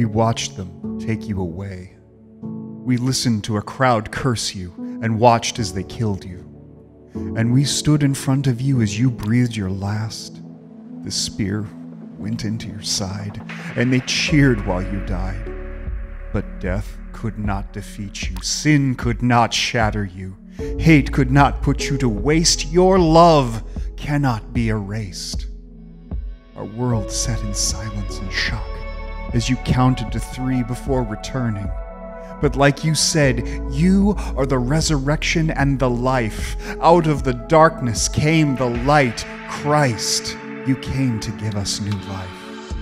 We watched them take you away. We listened to a crowd curse you and watched as they killed you. And we stood in front of you as you breathed your last. The spear went into your side, and they cheered while you died. But death could not defeat you, sin could not shatter you, hate could not put you to waste. Your love cannot be erased. Our world sat in silence and shock as you counted to three before returning. But like you said, you are the resurrection and the life. Out of the darkness came the light, Christ. You came to give us new life.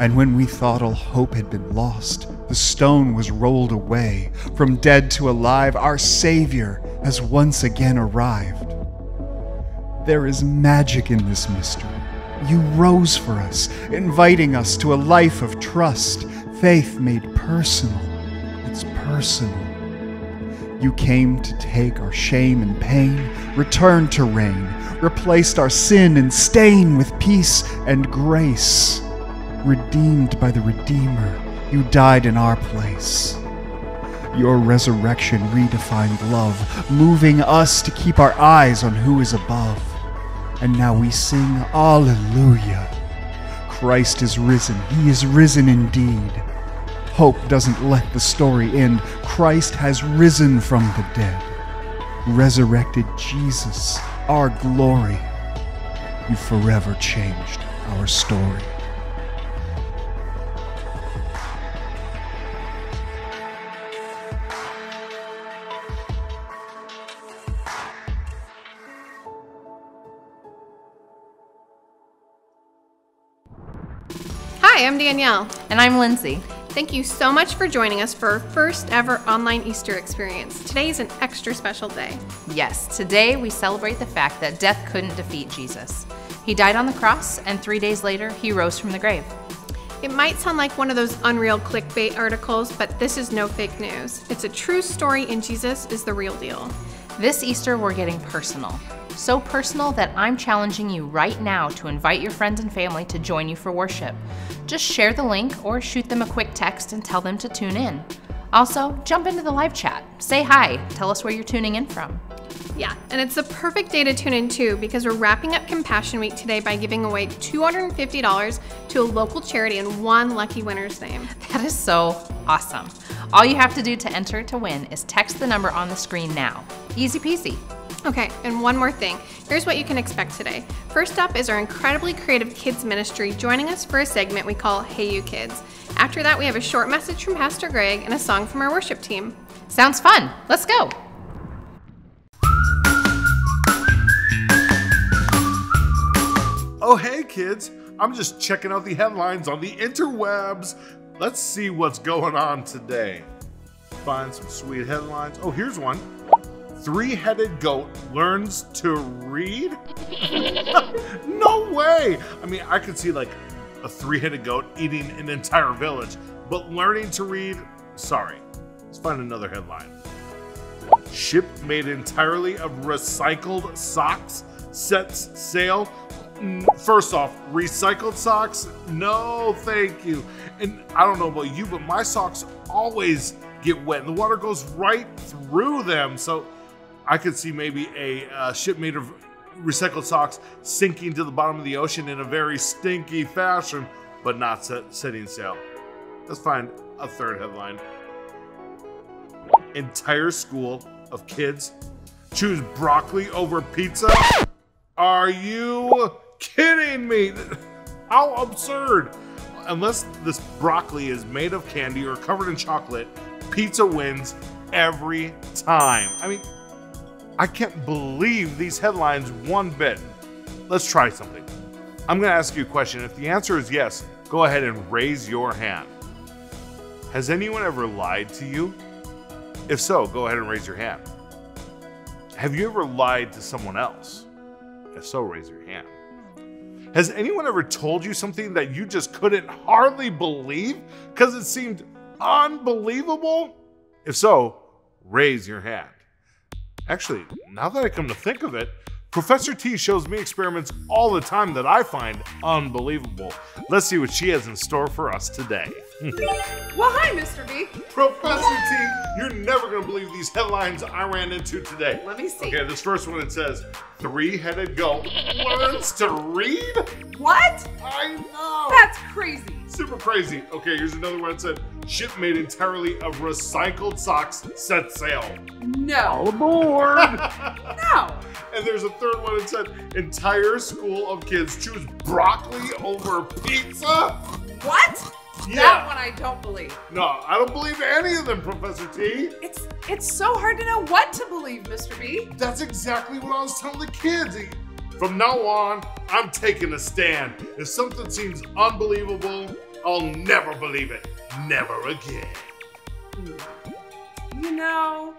And when we thought all hope had been lost, the stone was rolled away. From dead to alive, our Savior has once again arrived. There is magic in this mystery. You rose for us, inviting us to a life of trust, faith made personal. It's personal. You came to take our shame and pain, returned to reign, replaced our sin and stain with peace and grace. Redeemed by the Redeemer, you died in our place. Your resurrection redefined love, moving us to keep our eyes on who is above. And now we sing Alleluia. Christ is risen, He is risen indeed. Hope doesn't let the story end. Christ has risen from the dead. Resurrected Jesus, our glory. You forever changed our story. Hi, I'm Danielle. And I'm Lindsay. Thank you so much for joining us for our first ever online Easter experience. Today is an extra special day. Yes, today we celebrate the fact that death couldn't defeat Jesus. He died on the cross, and three days later, he rose from the grave. It might sound like one of those unreal clickbait articles, but this is no fake news. It's a true story, and Jesus is the real deal. This Easter, we're getting personal. So personal that I'm challenging you right now to invite your friends and family to join you for worship. Just share the link or shoot them a quick text and tell them to tune in. Also, jump into the live chat. Say hi. Tell us where you're tuning in from. Yeah, and it's the perfect day to tune in too because we're wrapping up Compassion Week today by giving away $250 to a local charity in one lucky winner's name. That is so awesome. All you have to do to enter to win is text the number on the screen now. Easy peasy. Okay, and one more thing. Here's what you can expect today. First up is our incredibly creative kids ministry joining us for a segment we call Hey You Kids. After that, we have a short message from Pastor Greg and a song from our worship team. Sounds fun. Let's go. Oh, hey, kids. I'm just checking out the headlines on the interwebs. Let's see what's going on today. Find some sweet headlines. Oh, here's one Three headed goat learns to read? no way! I mean, I could see like a three headed goat eating an entire village, but learning to read? Sorry. Let's find another headline. Ship made entirely of recycled socks sets sail mm, first off, recycled socks? No, thank you. And I don't know about you, but my socks always get wet and the water goes right through them. So I could see maybe a uh, ship made of recycled socks sinking to the bottom of the ocean in a very stinky fashion, but not set, setting sail. Let's find a third headline. Entire school of kids choose broccoli over pizza? Are you kidding me? How absurd! Unless this broccoli is made of candy or covered in chocolate, pizza wins every time. I mean, I can't believe these headlines one bit. Let's try something. I'm going to ask you a question. If the answer is yes, go ahead and raise your hand. Has anyone ever lied to you? If so, go ahead and raise your hand. Have you ever lied to someone else? If so, raise your hand. Has anyone ever told you something that you just couldn't hardly believe because it seemed unbelievable? If so, raise your hand. Actually, now that I come to think of it, Professor T shows me experiments all the time that I find unbelievable. Let's see what she has in store for us today. Well, hi, Mr. B. Professor T, you're never gonna believe these headlines I ran into today. Let me see. Okay, this first one it says, three-headed goat learns to read? What? I know! That's crazy. Super crazy. Okay, here's another one that said, ship made entirely of recycled socks set sail. No. aboard! No. and there's a third one that said, entire school of kids choose broccoli over pizza? What? Yeah. That one I don't believe. No, I don't believe any of them, Professor T. It's it's so hard to know what to believe, Mr. B. That's exactly what I was telling the kids. From now on, I'm taking a stand. If something seems unbelievable, I'll never believe it. Never again. You know,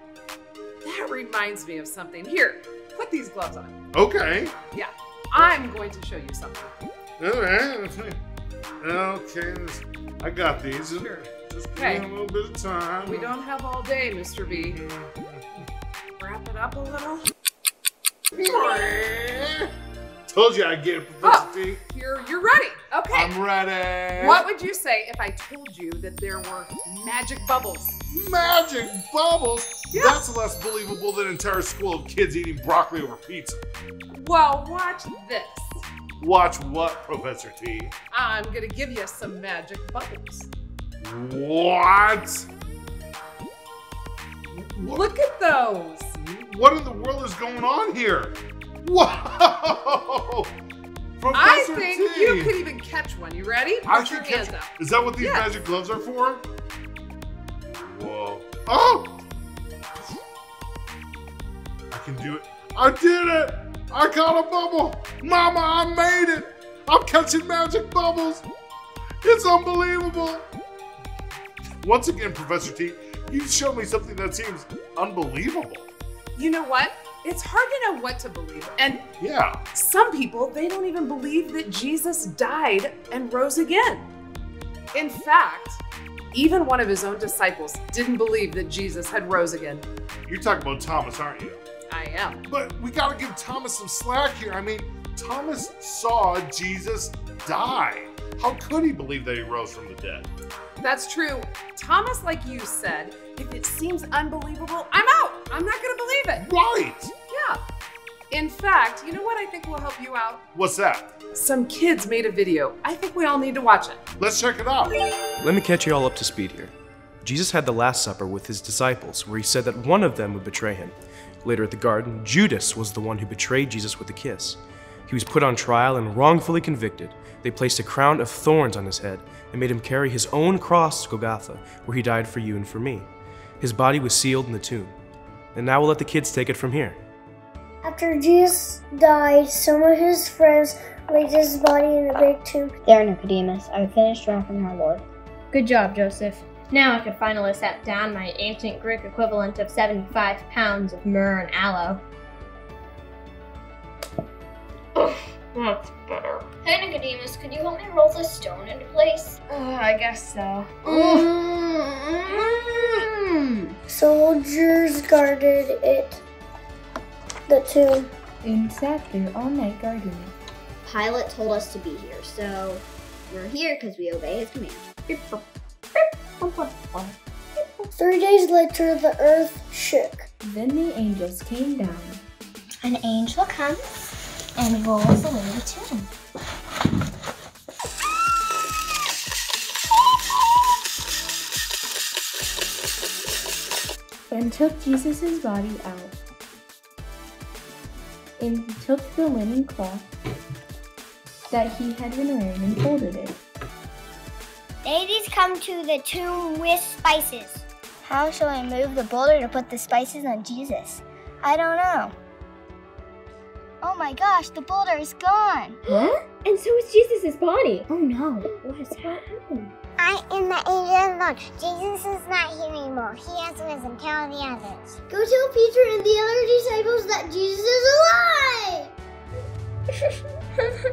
that reminds me of something. Here, put these gloves on. Okay. Yeah, I'm going to show you something. All right. Okay. I got these. Sure. Just give Okay. me a little bit of time. We don't have all day, Mr. B. Mm-hmm. Wrap it up a little. Told you I'd get it, Professor T. You're you're ready. Okay. I'm ready. What would you say if I told you that there were magic bubbles? Magic bubbles? Yeah. That's less believable than an entire school of kids eating broccoli over pizza. Well, watch this. Watch what, Professor T? I'm gonna give you some magic bubbles. What? Look at those. What in the world is going on here? Whoa! Professor I think T. you could even catch one. You ready? I Put your can catch hands up. Is that what these Yes. magic gloves are for? Whoa. Oh! I can do it. I did it! I caught a bubble! Mama, I made it! I'm catching magic bubbles! It's unbelievable! Once again, Professor T, you showed me something that seems unbelievable. You know what? It's hard to know what to believe. And Yeah. some people, they don't even believe that Jesus died and rose again. In fact, even one of his own disciples didn't believe that Jesus had rose again. You're talking about Thomas, aren't you? I am. But we gotta give Thomas some slack here. I mean, Thomas saw Jesus die. How could he believe that he rose from the dead? That's true. Thomas, like you said, if it seems unbelievable, I'm out. I'm not going to believe it. Right! Yeah. In fact, you know what I think will help you out? What's that? Some kids made a video. I think we all need to watch it. Let's check it out. Let me catch you all up to speed here. Jesus had the Last Supper with his disciples, where he said that one of them would betray him. Later at the garden, Judas was the one who betrayed Jesus with a kiss. He was put on trial and wrongfully convicted. They placed a crown of thorns on his head and made him carry his own cross to Golgotha, where he died for you and for me. His body was sealed in the tomb. And now we'll let the kids take it from here. After Jesus died, some of his friends laid his body in a big tomb. There, Nicodemus, I finished wrapping our Lord. Good job, Joseph. Now I could finally set down my ancient Greek equivalent of 75 pounds of myrrh and aloe. That's better. Hey Nicodemus, could you help me roll this stone into place? Uh, I guess so. Soldiers guarded it. The tomb. And sat there all night guarding it. Pilate told us to be here, so we're here because we obey his command. Three days later, the earth shook. Then the angels came down. An angel comes and rolls away the tomb. And took Jesus' body out. And took the linen cloth that he had been wearing and folded it. Ladies come to the tomb with spices. How shall I move the boulder to put the spices on Jesus? I don't know. Oh my gosh, the boulder is gone. Huh? And so is Jesus' body. Oh no, what has happened? I am the angel of the Lord. Jesus is not here anymore. He has risen. Tell the others. Go tell Peter and the other disciples that Jesus is alive.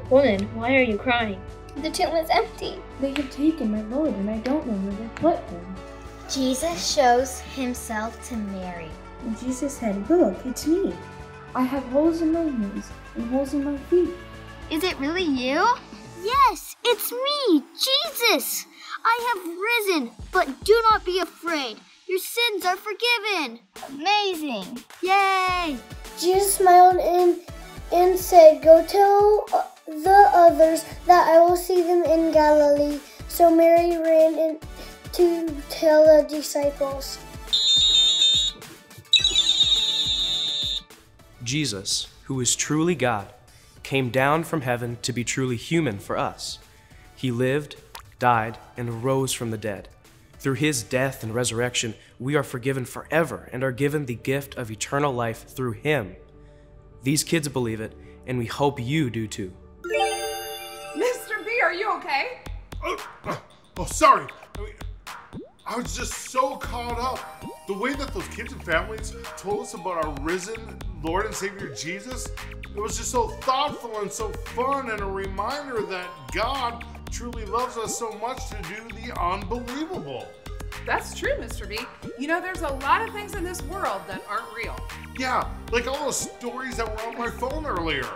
Woman, why are you crying? The tomb is empty. They have taken my Lord and I don't know where they put him. Jesus shows himself to Mary. And Jesus said, Look, it's me. I have holes in my hands and holes in my feet. Is it really you? Yes, it's me, Jesus. I have risen, but do not be afraid. Your sins are forgiven. Amazing. Yay! Jesus smiled and, and said, Go tell uh, the others that I will see them in Galilee. So Mary ran in to tell the disciples. Jesus, who is truly God, came down from heaven to be truly human for us. He lived, died, and rose from the dead. Through his death and resurrection, we are forgiven forever and are given the gift of eternal life through him. These kids believe it, and we hope you do too. Mr. B, are you okay? Oh, oh, sorry. I, mean, I was just so caught up. The way that those kids and families told us about our risen Lord and Savior Jesus, it was just so thoughtful and so fun and a reminder that God truly loves us so much to do the unbelievable. That's true, Mr. B. You know, there's a lot of things in this world that aren't real. Yeah, like all those stories that were on my phone earlier.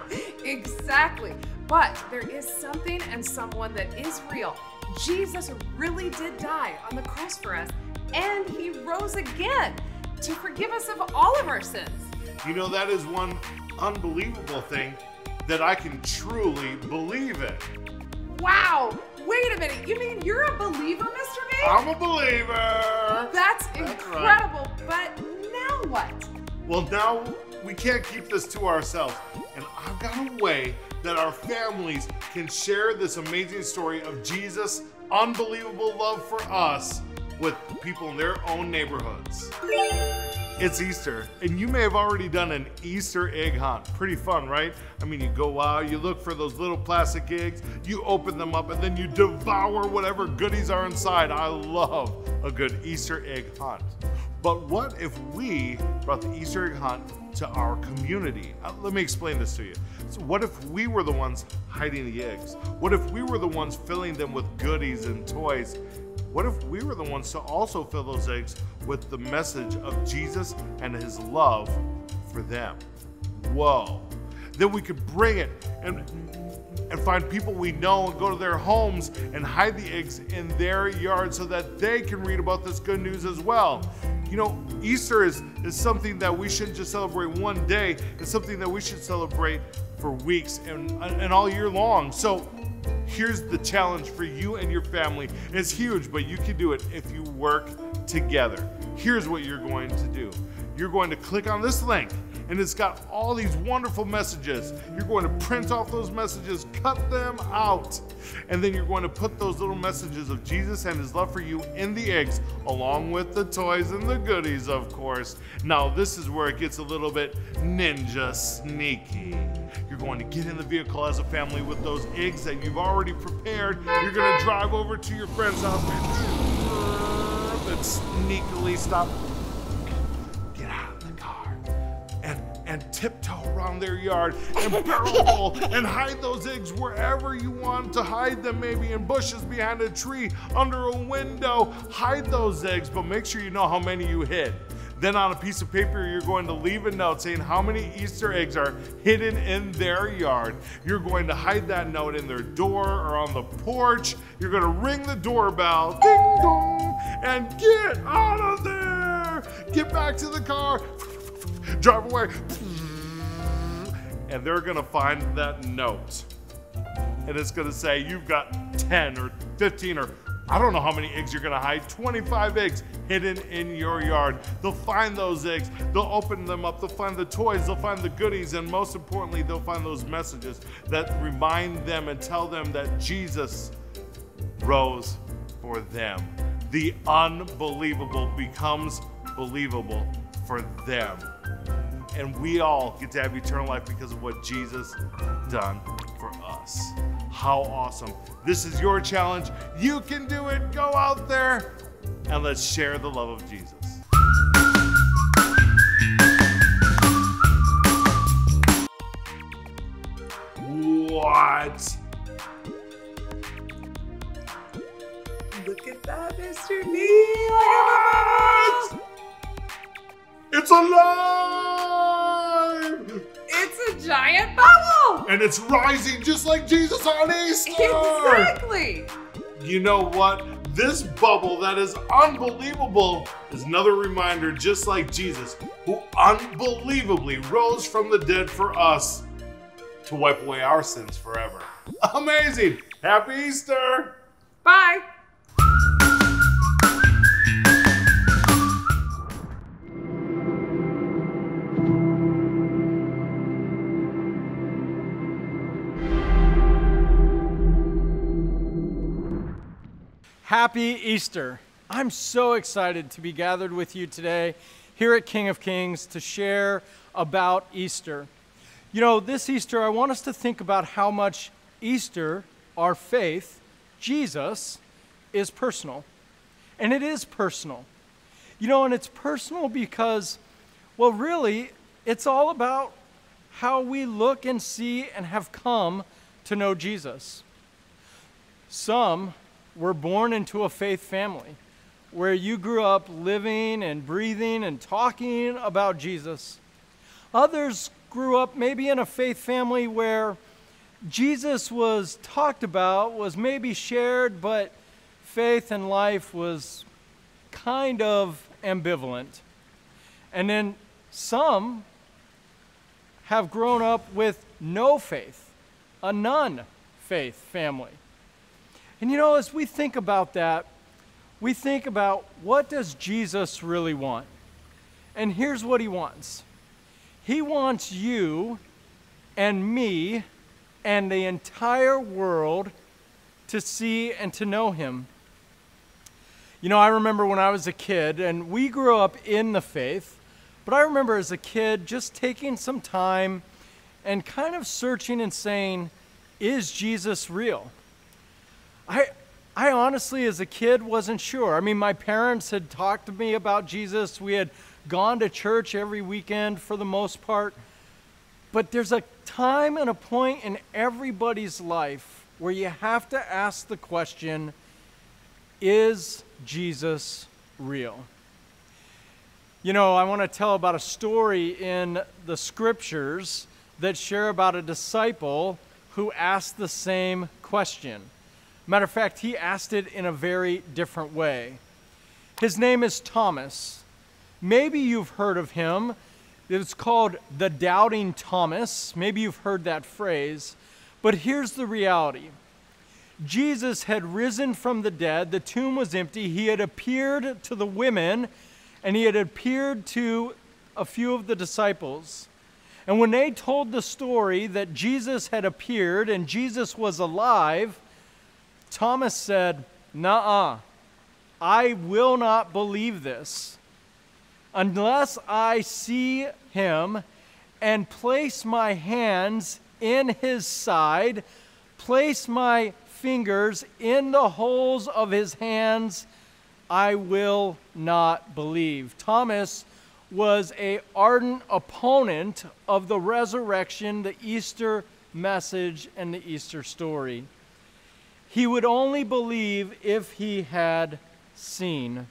exactly. But there is something and someone that is real. Jesus really did die on the cross for us, and he rose again to forgive us of all of our sins. You know, that is one unbelievable thing that I can truly believe in. Wow! Wait a minute, you mean you're a believer, Mr. B? I'm a believer! That's, That's incredible, right. but now what? Well, now we can't keep this to ourselves, and I've got a way that our families can share this amazing story of Jesus' unbelievable love for us with people in their own neighborhoods. It's Easter, and you may have already done an Easter egg hunt. Pretty fun, right? I mean, you go out, you look for those little plastic eggs, you open them up, and then you devour whatever goodies are inside. I love a good Easter egg hunt. But what if we brought the Easter egg hunt to our community? Uh, let me explain this to you. So what if we were the ones hiding the eggs? What if we were the ones filling them with goodies and toys? What if we were the ones to also fill those eggs with the message of Jesus and his love for them? Whoa. Then we could bring it and and find people we know and go to their homes and hide the eggs in their yard so that they can read about this good news as well. You know, Easter is, is something that we shouldn't just celebrate one day, it's something that we should celebrate for weeks and, and all year long. So Here's the challenge for you and your family. It's huge, but you can do it if you work together. Here's what you're going to do you're going to click on this link and it's got all these wonderful messages. You're going to print off those messages, cut them out, and then you're going to put those little messages of Jesus and his love for you in the eggs, along with the toys and the goodies, of course. Now, this is where it gets a little bit ninja sneaky. You're going to get in the vehicle as a family with those eggs that you've already prepared. You're going to drive over to your friend's house and sneakily stop Get out of the car and and tiptoe around their yard and barrel and hide those eggs wherever you want to hide them, maybe in bushes behind a tree, under a window. Hide those eggs, but make sure you know how many you hid. Then on a piece of paper, you're going to leave a note saying how many Easter eggs are hidden in their yard. You're going to hide that note in their door or on the porch. You're going to ring the doorbell, ding dong, and get out of there. Get back to the car drive away. And they're gonna find that note. And it's gonna say, you've got 10 or 15 or I don't know how many eggs you're gonna hide, 25 eggs hidden in your yard. They'll find those eggs, they'll open them up, they'll find the toys, they'll find the goodies, and most importantly, they'll find those messages that remind them and tell them that Jesus rose for them. The unbelievable becomes believable for them and we all get to have eternal life because of what Jesus done for us. How awesome. This is your challenge. You can do it. Go out there and let's share the love of Jesus. What? Look at that, Mr. At It's alive! Giant bubble! And it's rising just like Jesus on Easter! Exactly! You know what? This bubble that is unbelievable is another reminder, just like Jesus, who unbelievably rose from the dead for us to wipe away our sins forever. Amazing! Happy Easter! Bye. Happy Easter. I'm so excited to be gathered with you today here at King of Kings to share about Easter. You know, this Easter, I want us to think about how much Easter, our faith, Jesus, is personal. And it is personal. You know, and it's personal because, well, really, it's all about how we look and see and have come to know Jesus. Some were born into a faith family where you grew up living and breathing and talking about Jesus. Others grew up maybe in a faith family where Jesus was talked about, was maybe shared, but faith and life was kind of ambivalent. And then some have grown up with no faith, a non faith family. And you know, as we think about that, we think about what does Jesus really want? And here's what he wants. He wants you and me and the entire world to see and to know him. You know, I remember when I was a kid, and we grew up in the faith, but I remember as a kid just taking some time and kind of searching and saying, is Jesus real? I, I honestly, as a kid, wasn't sure. I mean, my parents had talked to me about Jesus. We had gone to church every weekend for the most part. But there's a time and a point in everybody's life where you have to ask the question Is Jesus real? You know, I want to tell about a story in the scriptures that share about a disciple who asked the same question. Matter of fact, he asked it in a very different way. His name is Thomas. Maybe you've heard of him. It's called the Doubting Thomas. Maybe you've heard that phrase. But here's the reality Jesus had risen from the dead, the tomb was empty, he had appeared to the women, and he had appeared to a few of the disciples. And when they told the story that Jesus had appeared and Jesus was alive, Thomas said, Nah, I will not believe this unless I see him and place my hands in his side, place my fingers in the holes of his hands, I will not believe. Thomas was a ardent opponent of the resurrection, the Easter message, and the Easter story. He would only believe if he had seen.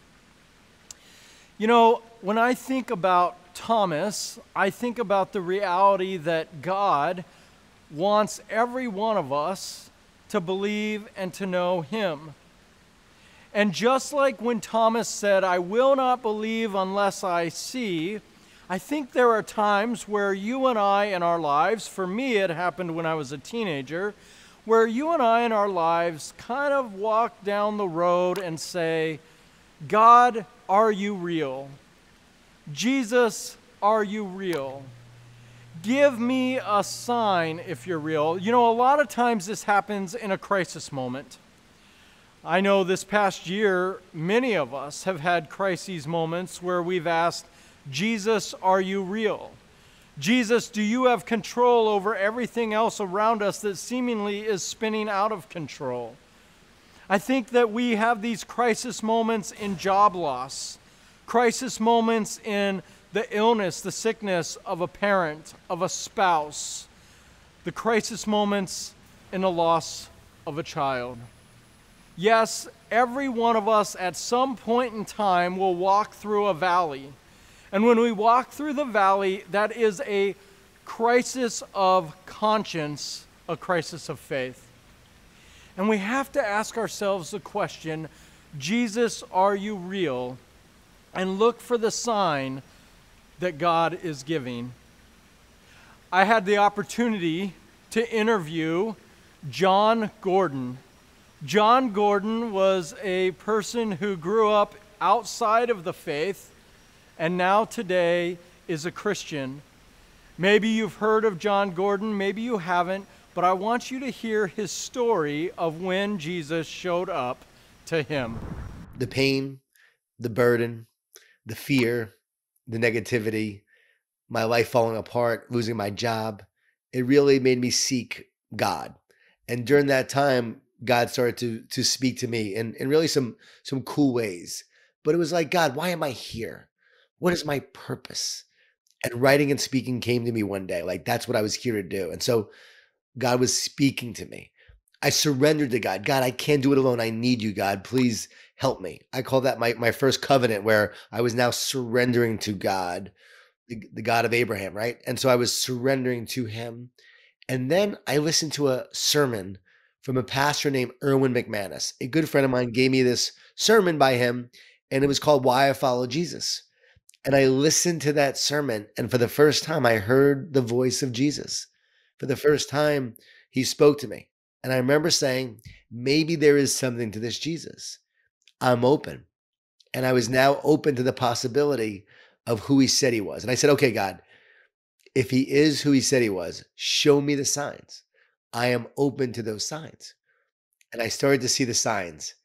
You know, when I think about Thomas, I think about the reality that God wants every one of us to believe and to know him. And just like when Thomas said, I will not believe unless I see, I think there are times where you and I in our lives, for me it happened when I was a teenager, where you and I in our lives kind of walk down the road and say, God, are you real? Jesus, are you real? Give me a sign if you're real. You know, a lot of times this happens in a crisis moment. I know this past year, many of us have had crises moments where we've asked, Jesus, are you real? Jesus, do you have control over everything else around us that seemingly is spinning out of control? I think that we have these crisis moments in job loss, crisis moments in the illness, the sickness of a parent, of a spouse, the crisis moments in the loss of a child. Yes, every one of us at some point in time will walk through a valley and when we walk through the valley, that is a crisis of conscience, a crisis of faith. And we have to ask ourselves the question Jesus, are you real? And look for the sign that God is giving. I had the opportunity to interview Jon Gordon. Jon Gordon was a person who grew up outside of the faith and now today is a Christian. Maybe you've heard of Jon Gordon, maybe you haven't, but I want you to hear his story of when Jesus showed up to him. The pain, the burden, the fear, the negativity, my life falling apart, losing my job, it really made me seek God. And during that time, God started to to speak to me in, in really some some cool ways. But it was like, God, why am I here? What is my purpose? And writing and speaking came to me one day. Like that's what I was here to do. And so God was speaking to me. I surrendered to God. God, I can't do it alone. I need you, God. Please help me. I call that my, my first covenant where I was now surrendering to God, the, the God of Abraham, right? And so I was surrendering to him. And then I listened to a sermon from a pastor named Erwin McManus. A good friend of mine gave me this sermon by him, and it was called Why I Follow Jesus. And I listened to that sermon, and for the first time, I heard the voice of Jesus. For the first time, he spoke to me. And I remember saying, maybe there is something to this Jesus. I'm open. And I was now open to the possibility of who he said he was. And I said, okay, God, if he is who he said he was, show me the signs. I am open to those signs. And I started to see the signs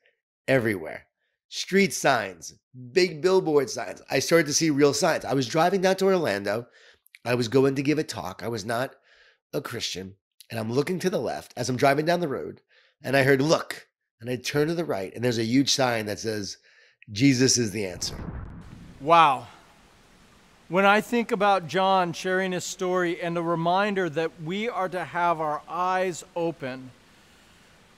everywhere street signs, big billboard signs. I started to see real signs. I was driving down to Orlando. I was going to give a talk. I was not a Christian. And I'm looking to the left as I'm driving down the road. And I heard, look. And I turn to the right. And there's a huge sign that says, Jesus is the answer. Wow. When I think about Jon sharing his story and the reminder that we are to have our eyes open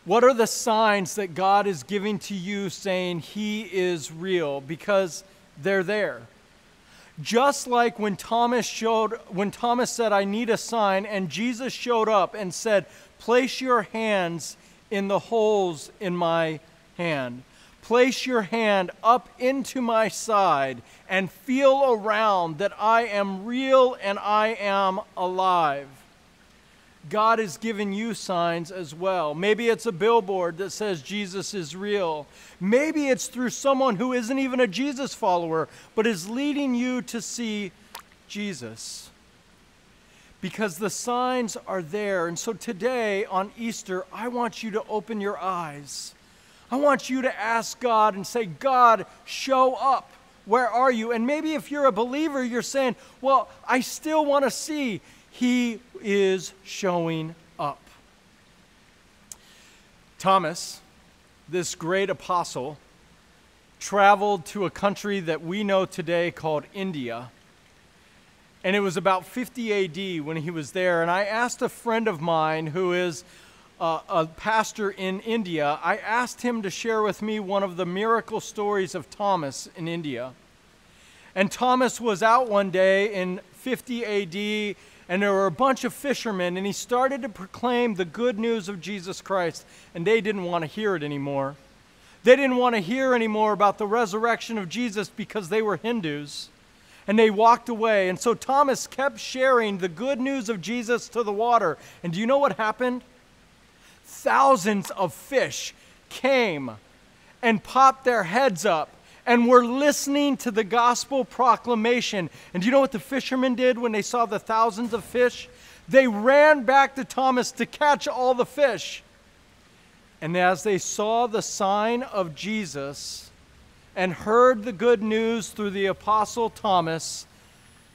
what are the signs that God is giving to you saying He is real? Because they're there. Just like when Thomas showed, when Thomas said, I need a sign, and Jesus showed up and said, Place your hands in the holes in my hand. Place your hand up into my side and feel around that I am real and I am alive. God has given you signs as well. Maybe it's a billboard that says Jesus is real. Maybe it's through someone who isn't even a Jesus follower, but is leading you to see Jesus. Because the signs are there. And so today on Easter, I want you to open your eyes. I want you to ask God and say, God, show up. Where are you? And maybe if you're a believer, you're saying, Well, I still want to see. He is showing up. Thomas, this great apostle, traveled to a country that we know today called India. And it was about 50 AD when he was there. And I asked a friend of mine who is uh, a pastor in India, I asked him to share with me one of the miracle stories of Thomas in India. And Thomas was out one day in 50 AD and there were a bunch of fishermen, and he started to proclaim the good news of Jesus Christ, and they didn't want to hear it anymore. They didn't want to hear anymore about the resurrection of Jesus because they were Hindus. And they walked away. And so Thomas kept sharing the good news of Jesus to the water. And do you know what happened? Thousands of fish came and popped their heads up and were listening to the gospel proclamation. And do you know what the fishermen did when they saw the thousands of fish? They ran back to Thomas to catch all the fish. And as they saw the sign of Jesus and heard the good news through the apostle Thomas,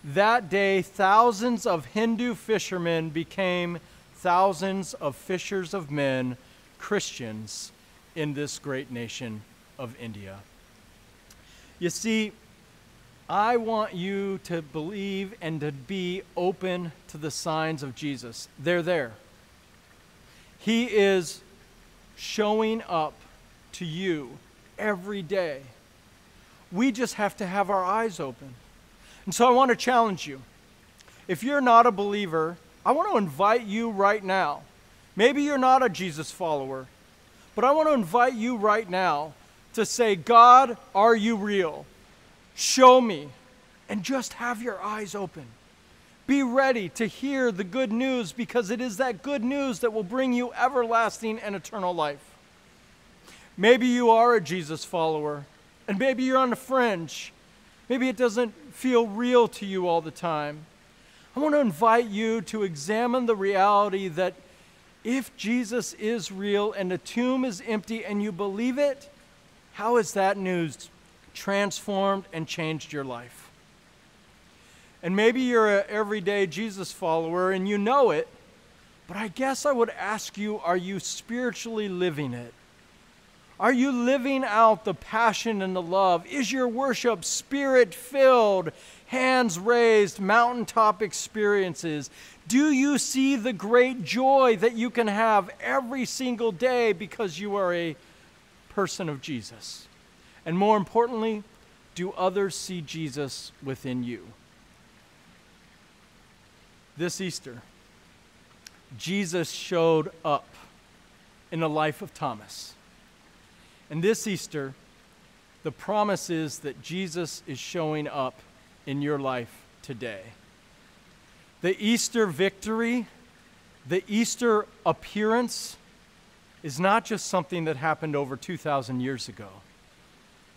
that day thousands of Hindu fishermen became thousands of fishers of men, Christians in this great nation of India. You see, I want you to believe and to be open to the signs of Jesus. They're there. He is showing up to you every day. We just have to have our eyes open. And so I want to challenge you. If you're not a believer, I want to invite you right now. Maybe you're not a Jesus follower, but I want to invite you right now to say, God, are you real? Show me. And just have your eyes open. Be ready to hear the good news because it is that good news that will bring you everlasting and eternal life. Maybe you are a Jesus follower, and maybe you're on the fringe. Maybe it doesn't feel real to you all the time. I want to invite you to examine the reality that if Jesus is real and the tomb is empty and you believe it, how has that news transformed and changed your life? And maybe you're an everyday Jesus follower and you know it, but I guess I would ask you are you spiritually living it? Are you living out the passion and the love? Is your worship spirit filled, hands raised, mountaintop experiences? Do you see the great joy that you can have every single day because you are a person of Jesus? And more importantly, do others see Jesus within you? This Easter, Jesus showed up in the life of Thomas. And this Easter, the promise is that Jesus is showing up in your life today. The Easter victory, the Easter appearance, is not just something that happened over 2,000 years ago.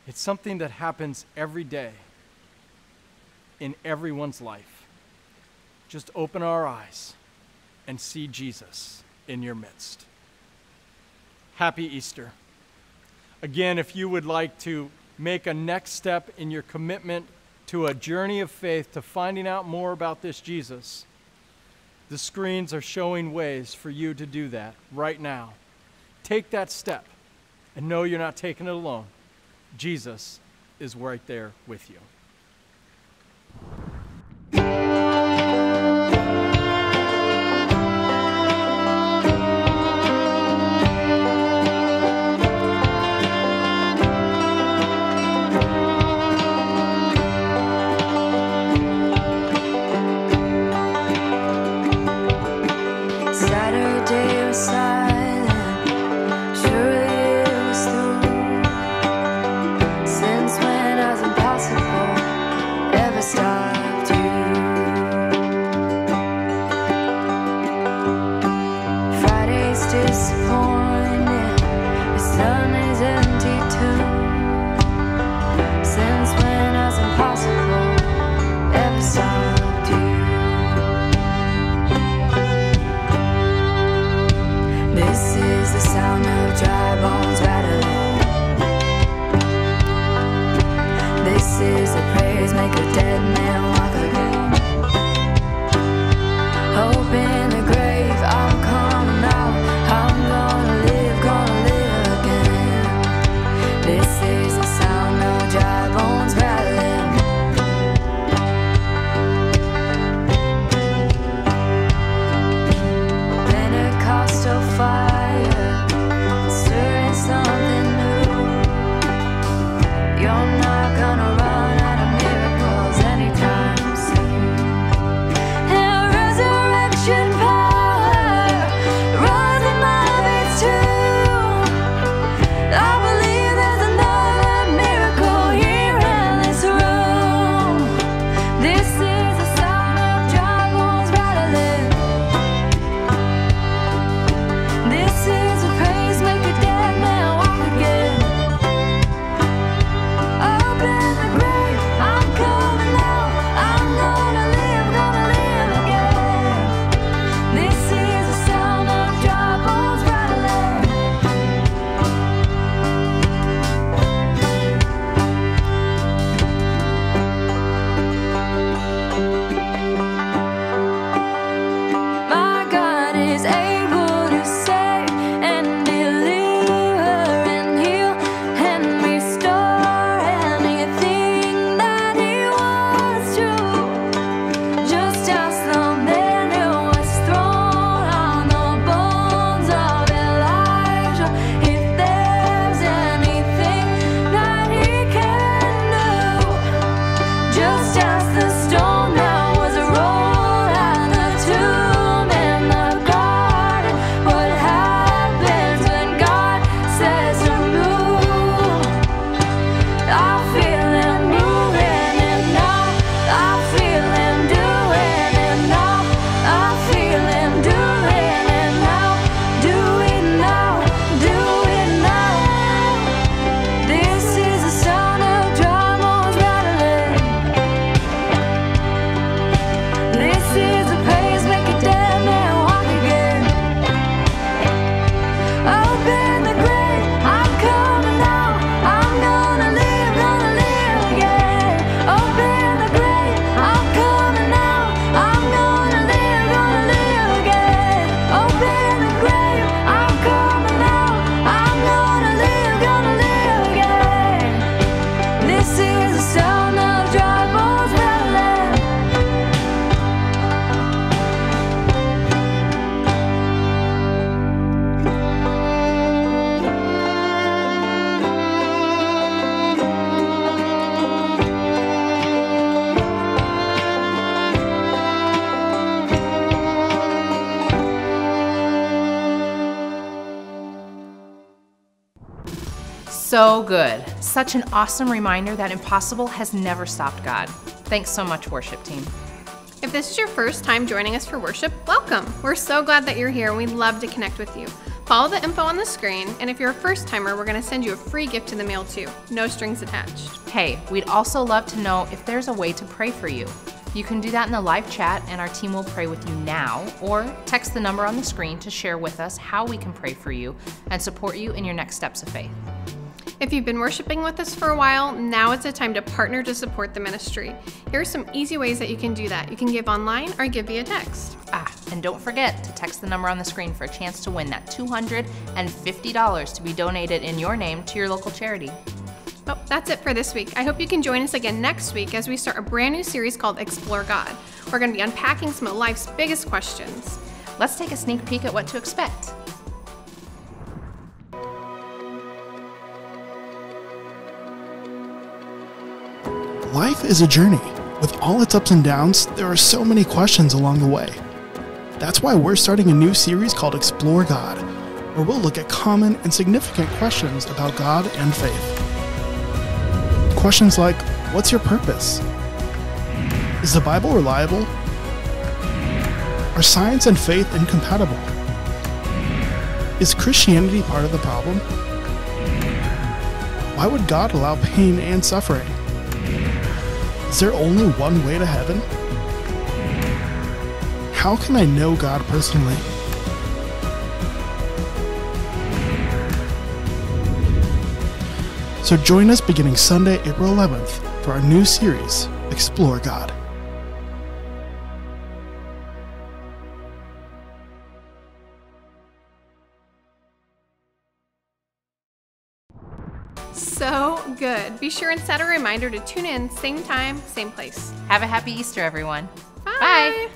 It's something that happens every day in everyone's life just open our eyes and see Jesus in your midst. Happy Easter. Again, if you would like to make a next step in your commitment to a journey of faith to finding out more about this Jesus, the screens are showing ways for you to do that right now. Take that step and know you're not taking it alone. Jesus is right there with you. So good. Such an awesome reminder that impossible has never stopped God. Thanks so much, worship team. If this is your first time joining us for worship, welcome. We're so glad that you're here and we'd love to connect with you. Follow the info on the screen, and if you're a first timer, we're going to send you a free gift in the mail too. No strings attached. Hey, we'd also love to know if there's a way to pray for you. You can do that in the live chat, and our team will pray with you now, or text the number on the screen to share with us how we can pray for you and support you in your next steps of faith. If you've been worshiping with us for a while, now is the time to partner to support the ministry. Here are some easy ways that you can do that. You can give online or give via text. Ah, and don't forget to text the number on the screen for a chance to win that $250 to be donated in your name to your local charity. Oh, that's it for this week. I hope you can join us again next week as we start a brand new series called Explore God. We're going to be unpacking some of life's biggest questions. Let's take a sneak peek at what to expect. Life is a journey. With all its ups and downs, there are so many questions along the way. That's why we're starting a new series called Explore God, where we'll look at common and significant questions about God and faith. Questions like What's your purpose? Is the Bible reliable? Are science and faith incompatible? Is Christianity part of the problem? Why would God allow pain and suffering? Is there only one way to heaven? How can I know God personally? So join us beginning Sunday, April 11th for our new series, Explore God. Be sure and set a reminder to tune in same time, same place. Have a happy Easter, everyone. Bye. Bye.